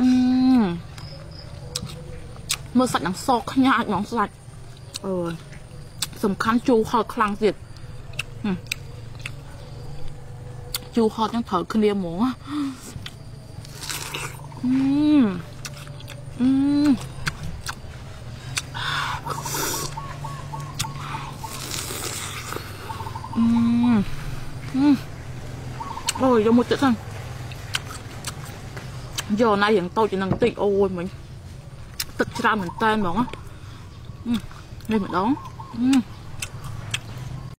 អឺមើលសាច់នឹងសខ្ញាច់ហ្មងសាច់អឺសំខាន់ជូរហត់ខ្លាំងទៀតហឹមជូរហត់ហ្នឹងត្រូវគ្នាហ្មងអឺអឺអឺអឺអូយយកមួយទឹកហ្នឹង យកណារៀងតូចជាងនឹងបន្តិចអូយមិញទឹកច្រើនមែនតើហ្មងណានេះម្ដង